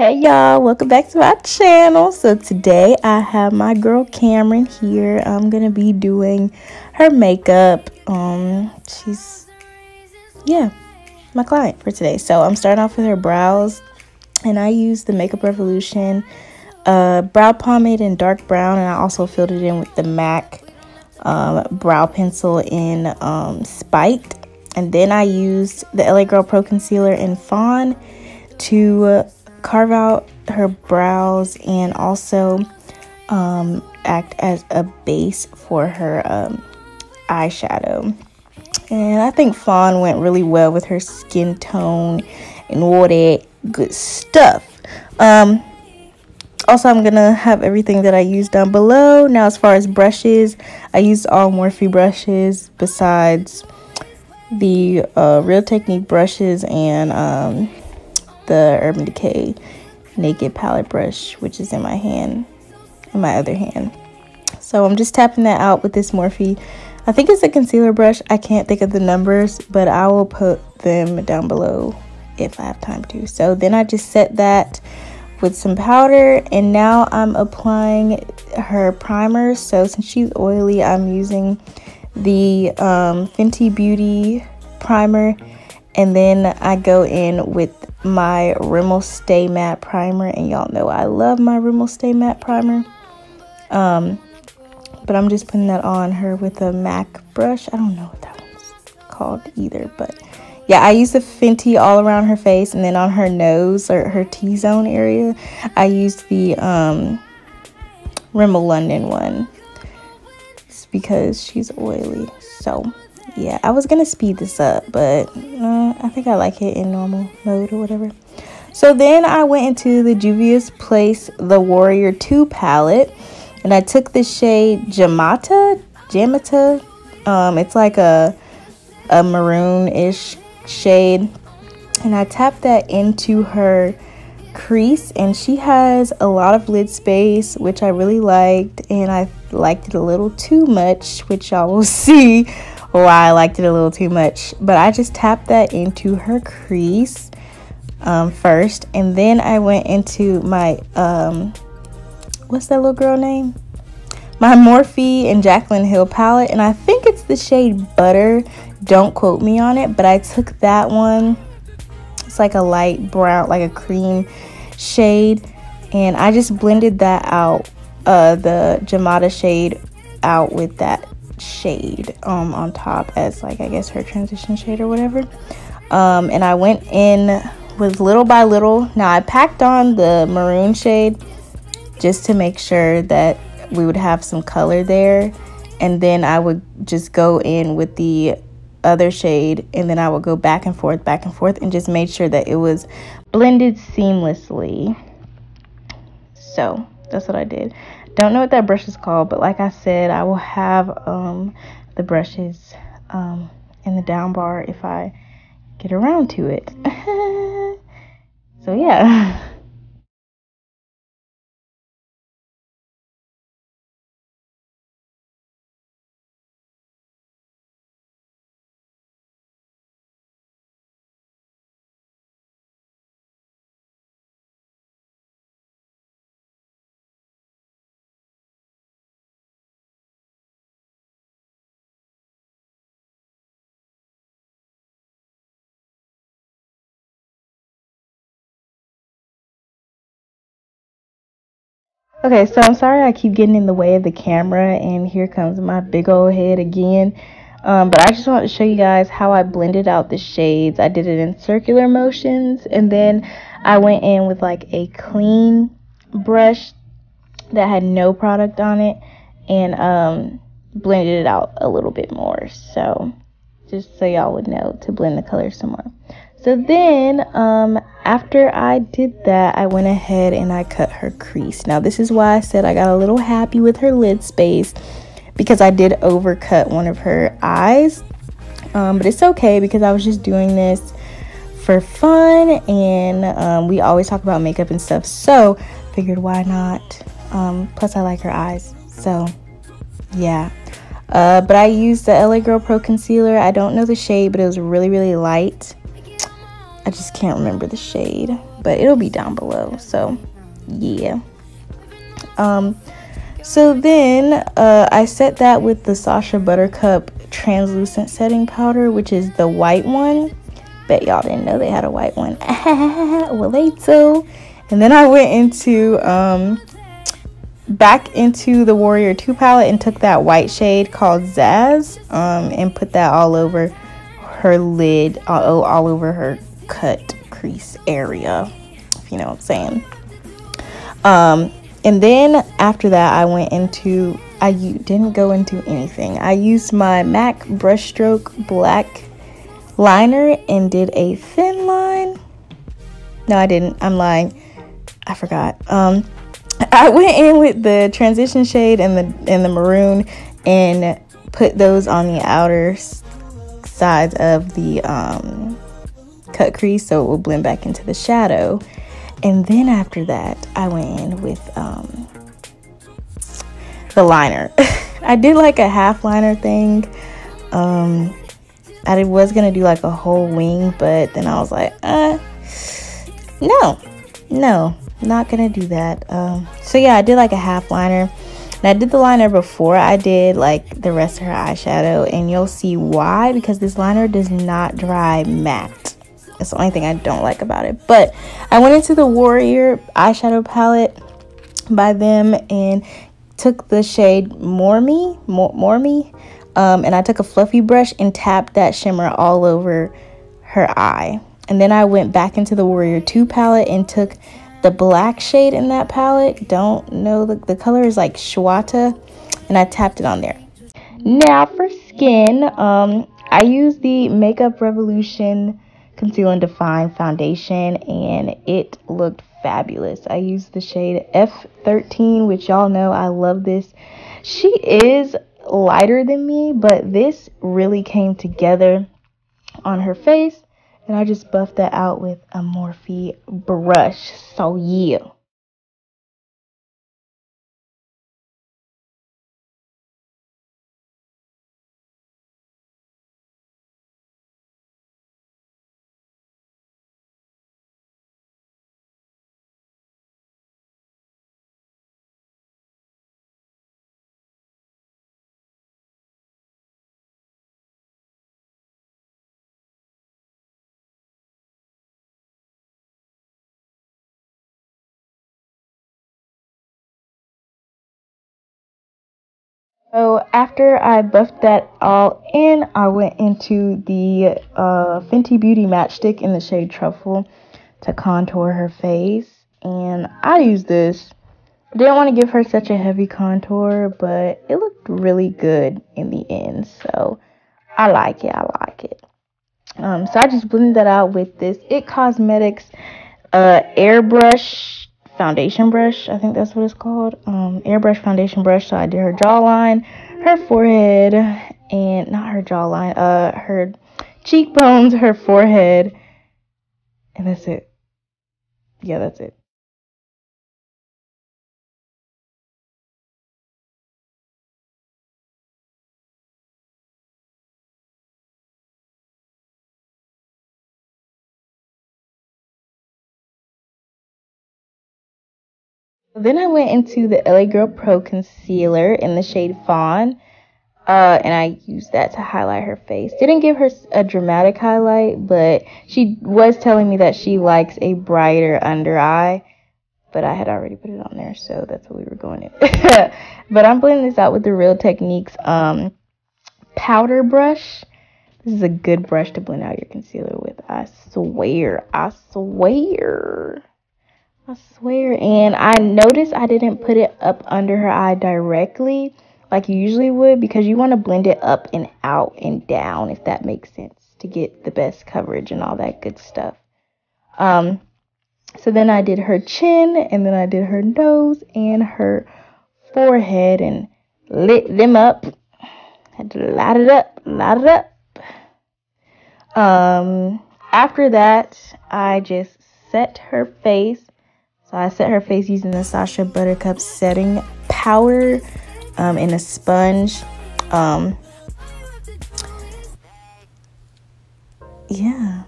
Hey y'all, welcome back to my channel. So today I have my girl Cameron here. I'm gonna be doing her makeup. Um, she's yeah, my client for today. So I'm starting off with her brows, and I use the Makeup Revolution uh, brow pomade in dark brown, and I also filled it in with the MAC um, brow pencil in um, Spiked. And then I used the LA Girl Pro Concealer in Fawn to carve out her brows and also um, act as a base for her um, eyeshadow. And I think Fawn went really well with her skin tone and all that good stuff. Um, also, I'm going to have everything that I used down below. Now, as far as brushes, I used all Morphe brushes besides the uh, Real Technique brushes and um, the Urban Decay Naked Palette Brush, which is in my hand, in my other hand. So I'm just tapping that out with this Morphe. I think it's a concealer brush. I can't think of the numbers, but I will put them down below if I have time to. So then I just set that with some powder and now I'm applying her primer. So since she's oily, I'm using the um, Fenty Beauty primer and then I go in with my Rimmel Stay Matte Primer. And y'all know I love my Rimmel Stay Matte Primer. Um, but I'm just putting that on her with a MAC brush. I don't know what that one's called either. But yeah, I use the Fenty all around her face. And then on her nose or her T-zone area, I used the um, Rimmel London one. It's because she's oily. So yeah i was gonna speed this up but uh, i think i like it in normal mode or whatever. So then i went into the juvia's place the warrior 2 palette and i took the shade jamata jamata um it's like a a maroon-ish shade and i tapped that into her crease and she has a lot of lid space which i really liked and i liked it a little too much which y'all will see why I liked it a little too much. But I just tapped that into her crease um, first. And then I went into my, um, what's that little girl name? My Morphe and Jaclyn Hill palette. And I think it's the shade Butter. Don't quote me on it. But I took that one. It's like a light brown, like a cream shade. And I just blended that out, uh, the Jamada shade out with that shade um, on top as like I guess her transition shade or whatever. Um, and I went in with little by little. Now I packed on the maroon shade just to make sure that we would have some color there. And then I would just go in with the other shade and then I would go back and forth, back and forth and just made sure that it was blended seamlessly. So that's what I did. Don't know what that brush is called, but like I said, I will have um, the brushes um, in the down bar if I get around to it. so yeah. Okay, so I'm sorry I keep getting in the way of the camera and here comes my big old head again. Um, but I just want to show you guys how I blended out the shades. I did it in circular motions and then I went in with like a clean brush that had no product on it and um, blended it out a little bit more. So just so y'all would know to blend the colors some more. So then, um, after I did that, I went ahead and I cut her crease. Now, this is why I said I got a little happy with her lid space because I did overcut one of her eyes. Um, but it's okay because I was just doing this for fun and um, we always talk about makeup and stuff. So, figured why not? Um, plus, I like her eyes. So, yeah. Uh, but I used the LA Girl Pro Concealer. I don't know the shade, but it was really, really light. I just can't remember the shade, but it'll be down below. So, yeah. Um, so then uh, I set that with the Sacha Buttercup translucent setting powder, which is the white one. Bet y'all didn't know they had a white one. well, they do. And then I went into um, back into the Warrior 2 palette and took that white shade called Zaz um, and put that all over her lid, all, all over her cut crease area, if you know what I'm saying. Um, and then after that, I went into, I didn't go into anything. I used my MAC brushstroke black liner and did a thin line. No, I didn't. I'm lying. I forgot. Um, I went in with the transition shade and the and the maroon and put those on the outer sides of the um, cut crease so it will blend back into the shadow. And then after that, I went in with um, the liner. I did like a half liner thing. Um, I was gonna do like a whole wing, but then I was like, uh, no, no, not gonna do that. Um, so yeah, I did like a half liner. And I did the liner before I did like the rest of her eyeshadow, and you'll see why because this liner does not dry matte. That's the only thing I don't like about it. But I went into the Warrior eyeshadow palette by them and took the shade More Me. Um, and I took a fluffy brush and tapped that shimmer all over her eye. And then I went back into the Warrior 2 palette and took the black shade in that palette. Don't know, the, the color is like Shwata. And I tapped it on there. Now for skin, um, I use the Makeup Revolution conceal and define foundation and it looked fabulous. I used the shade f13 which y'all know i love this. She is lighter than me but this really came together on her face and i just buffed that out with a morphe brush. So yeah So after I buffed that all in, I went into the uh, Fenty Beauty Matchstick in the shade Truffle to contour her face. And I used this. Didn't want to give her such a heavy contour, but it looked really good in the end. So I like it. I like it. Um, so I just blended that out with this It Cosmetics uh, airbrush foundation brush. I think that's what it's called. Um, airbrush foundation brush. So I did her jawline, her forehead, and not her jawline, uh, her cheekbones, her forehead, and that's it. Yeah, that's it. Then I went into the LA Girl Pro Concealer in the shade Fawn. Uh, and I used that to highlight her face. Didn't give her a dramatic highlight, but she was telling me that she likes a brighter under eye. But I had already put it on there, so that's what we were going in. but I'm blending this out with the Real Techniques um, powder brush. This is a good brush to blend out your concealer with. I swear. I swear. I swear. And I noticed I didn't put it up under her eye directly like you usually would because you want to blend it up and out and down if that makes sense to get the best coverage and all that good stuff. Um, so then I did her chin and then I did her nose and her forehead and lit them up. Had to light it up, light it up. Um, after that, I just set her face so I set her face using the Sacha Buttercup setting powder um, in a sponge. Um, yeah.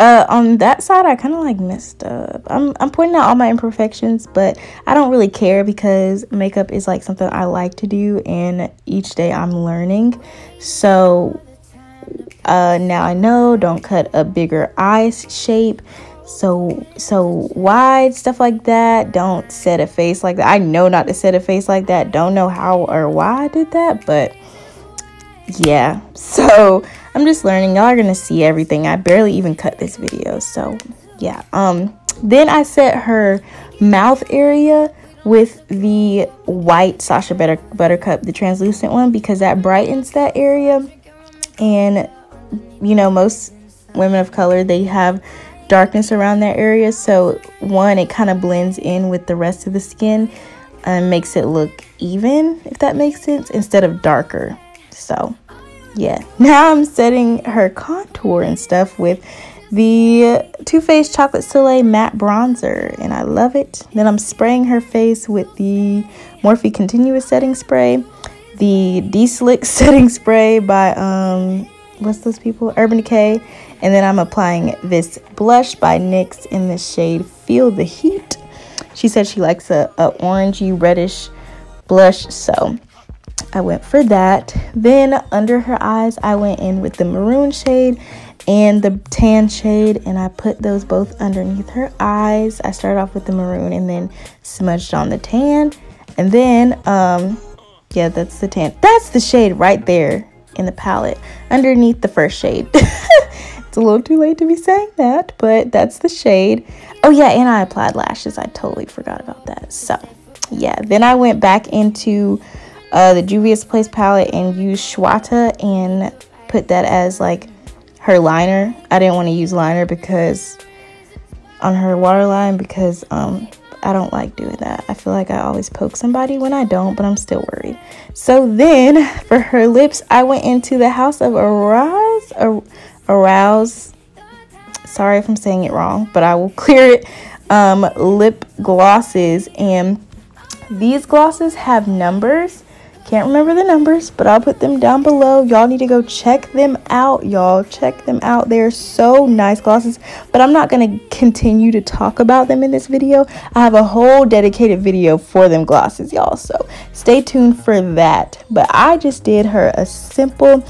uh, on that side, I kind of like messed up. I'm, I'm pointing out all my imperfections, but I don't really care because makeup is like something I like to do, and each day I'm learning. So uh, now I know don't cut a bigger eye shape so so wide stuff like that. Don't set a face like that. I know not to set a face like that. Don't know how or why i did that but yeah. So i'm just learning. Y'all are gonna see everything. I barely even cut this video so yeah. Um then i set her mouth area with the white Sacha Butter Buttercup, the translucent one, because that brightens that area. And, you know, most women of color, they have darkness around that area. So, one, it kind of blends in with the rest of the skin and makes it look even, if that makes sense, instead of darker. So, yeah. Now I'm setting her contour and stuff with the Too Faced Chocolate Soleil Matte Bronzer, and I love it. Then I'm spraying her face with the Morphe Continuous Setting Spray, the De-Slick Setting Spray by, um, what's those people? Urban Decay, and then I'm applying this blush by NYX in the shade Feel the Heat. She said she likes a, a orangey reddish blush, so I went for that. Then under her eyes, I went in with the maroon shade and the tan shade and I put those both underneath her eyes. I started off with the maroon and then smudged on the tan. And then, um, yeah, that's the tan. That's the shade right there in the palette underneath the first shade. It's a little too late to be saying that, but that's the shade. Oh yeah, and I applied lashes. I totally forgot about that. So yeah, then I went back into uh, the Juvia's Place palette and used Schwata and put that as like her liner. I didn't want to use liner because on her waterline because um I don't like doing that. I feel like I always poke somebody when I don't, but I'm still worried. So then for her lips, I went into the House of Arouz, Arouz. Sorry if I'm saying it wrong, but I will clear it. Um, lip glosses. And these glosses have numbers. Can't remember the numbers, but I'll put them down below. Y'all need to go check them out, y'all. Check them out. They're so nice glosses, but I'm not going to continue to talk about them in this video. I have a whole dedicated video for them glosses, y'all. So stay tuned for that. But I just did her a simple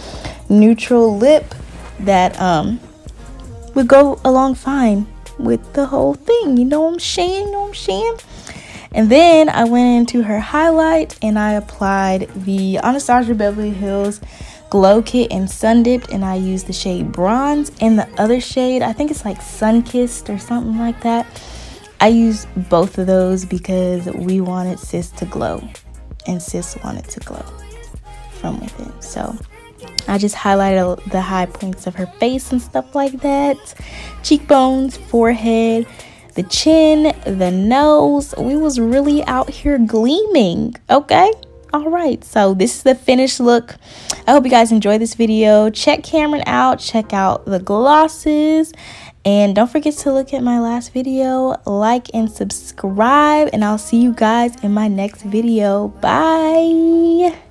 neutral lip that um would go along fine with the whole thing. You know what I'm saying? You know what I'm saying? And then I went into her highlight and I applied the Anastasia Beverly Hills Glow Kit and Sun Dipped and I used the shade Bronze and the other shade, I think it's like Sun Kissed or something like that. I used both of those because we wanted sis to glow and sis wanted to glow from within. So I just highlighted the high points of her face and stuff like that. Cheekbones, forehead, the chin, the nose. We was really out here gleaming, okay? All right, so this is the finished look. I hope you guys enjoyed this video. Check Cameron out. Check out the glosses. And don't forget to look at my last video, like and subscribe. And I'll see you guys in my next video. Bye.